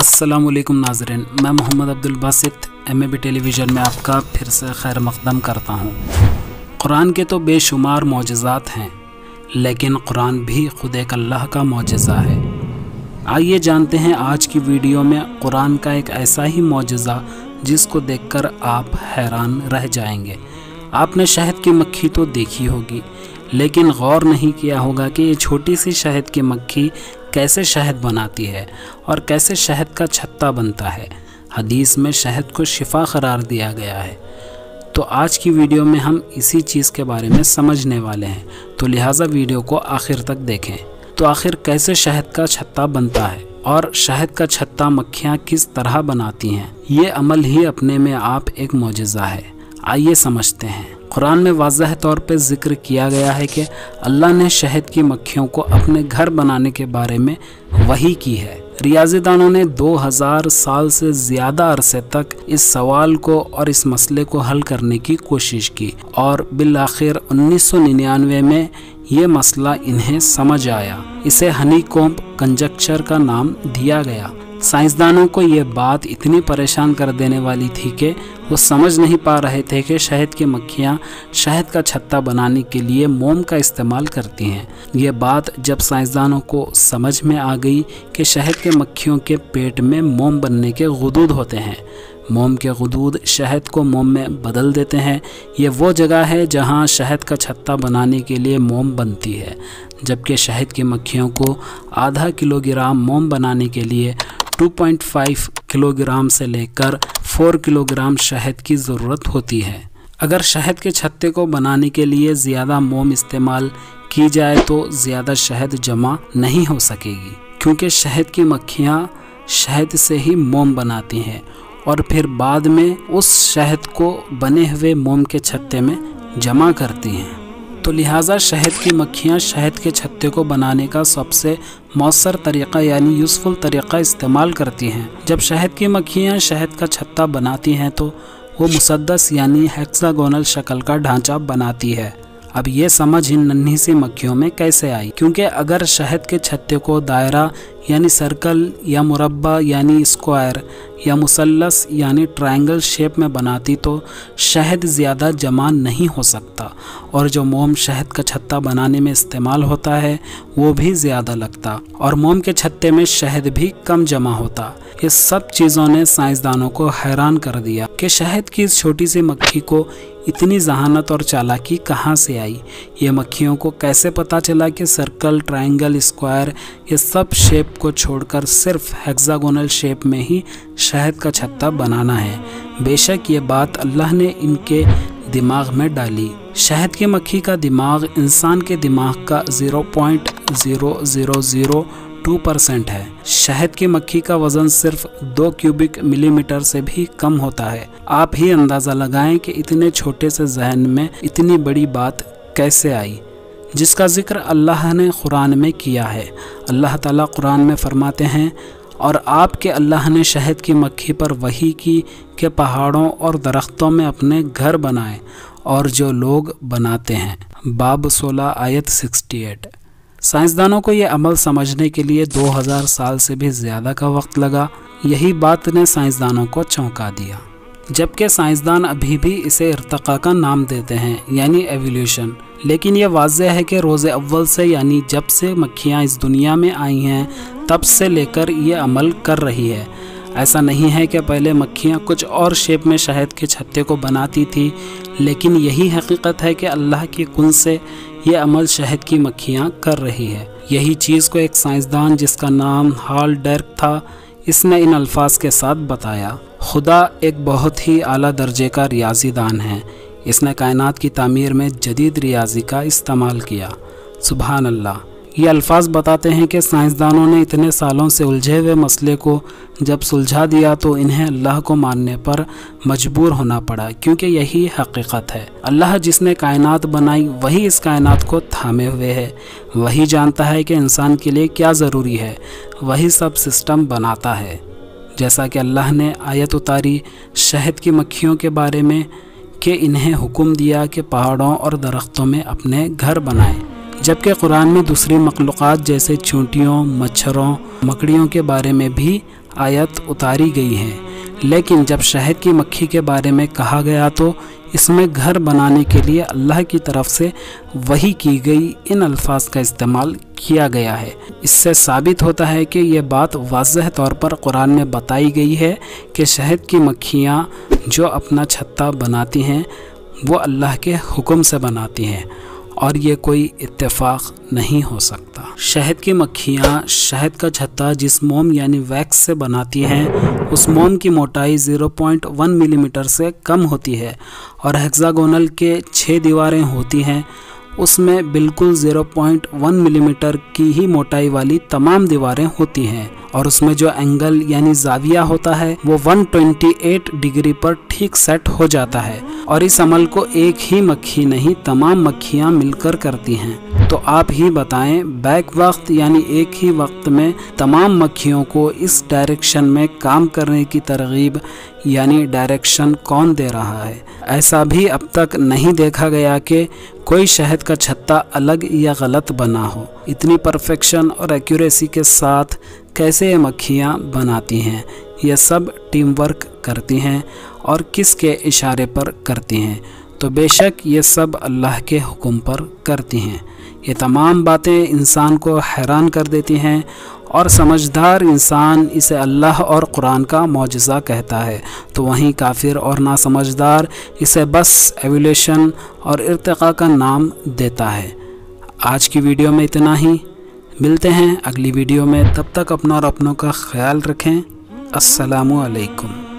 अस्सलाम वालेकुम नाजरीन मैं मोहम्मद अब्दुल बासित एम टेलीविज़न में आपका फिर से खैर मकदम करता हूँ। कुरान के तो बेशुमार मोजात हैं, लेकिन कुरान भी खुद एक अल्लाह का मोजा है। आइए जानते हैं आज की वीडियो में कुरान का एक ऐसा ही मोजा जिसको देखकर आप हैरान रह जाएँगे। आपने शहद की मक्खी तो देखी होगी, लेकिन गौर नहीं किया होगा कि ये छोटी सी शहद की मक्खी कैसे शहद बनाती है और कैसे शहद का छत्ता बनता है। हदीस में शहद को शिफा करार दिया गया है। तो आज की वीडियो में हम इसी चीज़ के बारे में समझने वाले हैं। तो लिहाजा वीडियो को आखिर तक देखें। तो आखिर कैसे शहद का छत्ता बनता है और शहद का छत्ता मक्खियाँ किस तरह बनाती हैं, ये अमल ही अपने में आप एक मोजा है। आइए समझते हैं। कुरान में वाजह तौर पर ज़िक्र किया गया है कि अल्लाह ने शहद की मक्खियों को अपने घर बनाने के बारे में वही की है। रियाजदानों ने 2000 साल से ज़्यादा अरसे तक इस सवाल को और इस मसले को हल करने की कोशिश की और बिल आखिर उन्नीस सौ निन्यानवे में ये मसला इन्हें समझ आया। इसे हनी कोम्प कंजक्चर का नाम दिया गया। साइंसदानों को ये बात इतनी परेशान कर देने वाली थी कि वो समझ नहीं पा रहे थे कि शहद की मक्खियाँ शहद का छत्ता बनाने के लिए मोम का इस्तेमाल करती हैं। ये बात जब साइंसदानों को समझ में आ गई कि शहद के मक्खियों के पेट में मोम बनने के गदूद होते हैं। मोम के गदूद शहद को मोम में बदल देते हैं। ये वो जगह है जहाँ शहद का छत्ता बनाने के लिए मोम बनती है, जबकि शहद की मक्खियों को आधा किलोग्राम मोम बनाने के लिए 2.5 किलोग्राम से लेकर 4 किलोग्राम शहद की ज़रूरत होती है। अगर शहद के छत्ते को बनाने के लिए ज़्यादा मोम इस्तेमाल की जाए तो ज़्यादा शहद जमा नहीं हो सकेगी, क्योंकि शहद की मक्खियाँ शहद से ही मोम बनाती हैं और फिर बाद में उस शहद को बने हुए मोम के छत्ते में जमा करती हैं। तो लिहाजा शहद की मक्खियाँ शहद के छत्ते को बनाने का सबसे मौसर तरीक़ा यानी यूज़फुल तरीक़ा इस्तेमाल करती हैं। जब शहद की मक्खियाँ शहद का छत्ता बनाती हैं तो वो मुसद्दस यानी हेक्सागोनल शक्ल का ढांचा बनाती है। अब ये समझ इन नन्ही सी मक्खियों में कैसे आई? क्योंकि अगर शहद के छत्ते को दायरा यानी सर्कल, या मुरबा यानी स्क्वायर, या मुसलस यानी ट्रायंगल शेप में बनाती तो शहद ज़्यादा जमा नहीं हो सकता। और जो मोम शहद का छत्ता बनाने में इस्तेमाल होता है, वो भी ज़्यादा लगता। और मोम के छत्ते में शहद भी कम जमा होता। ये सब चीज़ों ने साइंसदानों को हैरान कर दिया कि शहद की इस छोटी सी मक्खी को इतनी जहानत और चालाकी कहाँ से आई? ये मक्खियों को कैसे पता चला कि सर्कल, ट्रायंगल, स्क्वायर, ये सब शेप को छोड़कर सिर्फ़ हेक्सागोनल शेप में ही शहद का छत्ता बनाना है। बेशक ये बात अल्लाह ने इनके दिमाग में डाली। शहद की मक्खी का दिमाग इंसान के दिमाग का zero point zero zero zero two percent है। शहद की मक्खी का वज़न सिर्फ़ दो क्यूबिक मिलीमीटर से भी कम होता है। आप ही अंदाज़ा लगाएँ कि इतने छोटे से जहन में इतनी बड़ी बात कैसे आई। जिसका ज़िक्र अल्लाह ने कुरान में किया है। अल्लाह ताला कुरान में फरमाते हैं, और आपके अल्लाह ने शहद की मक्खी पर वही की कि पहाड़ों और दरख्तों में अपने घर बनाए और जो लोग बनाते हैं। बाब 16 आयत 68 साइंसदानों को यह अमल समझने के लिए 2000 साल से भी ज़्यादा का वक्त लगा। यही बात ने साइंसदानों को चौंका दिया। जबकि साइंसदान अभी भी इसे इरतका का नाम देते हैं, यानी एवोल्यूशन। लेकिन यह वाज है कि रोज़ अव्वल से, यानी जब से मक्खियाँ इस दुनिया में आई हैं, तब से लेकर ये अमल कर रही है। ऐसा नहीं है कि पहले मक्खियाँ कुछ और शेप में शहद के छत्ते को बनाती थी, लेकिन यही हकीकत है कि अल्लाह की कुन से ये अमल शहद की मक्खियाँ कर रही है। यही चीज़ को एक साइंसदान जिसका नाम हाल डर्क था, इसने इन अल्फाज के साथ बताया। खुदा एक बहुत ही आला दर्जे का रियाजी दान है। इसने कायनात की तमीर में जदीद रियाजी का इस्तेमाल किया। सुबहान अल्लाह ये अल्फाज बताते हैं कि साइंसदानों ने इतने सालों से उलझे हुए मसले को जब सुलझा दिया तो इन्हें अल्लाह को मानने पर मजबूर होना पड़ा, क्योंकि यही हकीकत है। अल्लाह जिसने कायनात बनाई, वही इस कायनात को थामे हुए है। वही जानता है कि इंसान के लिए क्या ज़रूरी है। वही सब सिस्टम बनाता है। जैसा कि अल्लाह ने आयत उतारी शहद की मक्खियों के बारे में कि इन्हें हुक्म दिया कि पहाड़ों और दरख्तों में अपने घर बनाएँ। जबकि कुरान में दूसरी मखलूक़ात जैसे चूंटियों, मच्छरों, मकड़ियों के बारे में भी आयत उतारी गई है। लेकिन जब शहद की मक्खी के बारे में कहा गया तो इसमें घर बनाने के लिए अल्लाह की तरफ़ से वही की गई इन अल्फाज का इस्तेमाल किया गया है। इससे साबित होता है कि यह बात वाजह तौर पर कुरान में बताई गई है कि शहद की मक्खियाँ जो अपना छत्ता बनाती हैं, वो अल्लाह के हुक्म से बनाती हैं और ये कोई इत्तेफाक नहीं हो सकता। शहद की मक्खियाँ, शहद का छत्ता जिस मोम यानी वैक्स से बनाती हैं, उस मोम की मोटाई 0.1 मिलीमीटर से कम होती है और हेक्सागोनल के छः दीवारें होती हैं उसमें बिल्कुल 0.1 मिलीमीटर mm की ही मोटाई वाली तमाम दीवारें होती हैं और उसमें जो एंगल यानी जाविया होता है, वो 128 डिग्री पर ठीक सेट हो जाता है और इस अमल को एक ही मक्खी नहीं, तमाम मक्खियाँ मिलकर करती हैं। तो आप ही बताएँ, बैक वक्त यानी एक ही वक्त में तमाम मक्खियों को इस डायरेक्शन में काम करने की तरगीब यानी डायरेक्शन कौन दे रहा है? ऐसा भी अब तक नहीं देखा गया कि कोई शहद का छत्ता अलग या गलत बना हो, इतनी परफेक्शन और एक्यूरेसी के साथ कैसे ये मक्खियाँ बनाती हैं? यह सब टीम वर्क करती हैं और किसके इशारे पर करती हैं? तो बेशक ये सब अल्लाह के हुक्म पर करती हैं। ये तमाम बातें इंसान को हैरान कर देती हैं और समझदार इंसान इसे अल्लाह और कुरान का मुजज़ा कहता है। तो वहीं काफिर और ना समझदार इसे बस एवोल्यूशन और इरतका का नाम देता है। आज की वीडियो में इतना ही। मिलते हैं अगली वीडियो में। तब तक अपना और अपनों का ख्याल रखें। असलकुम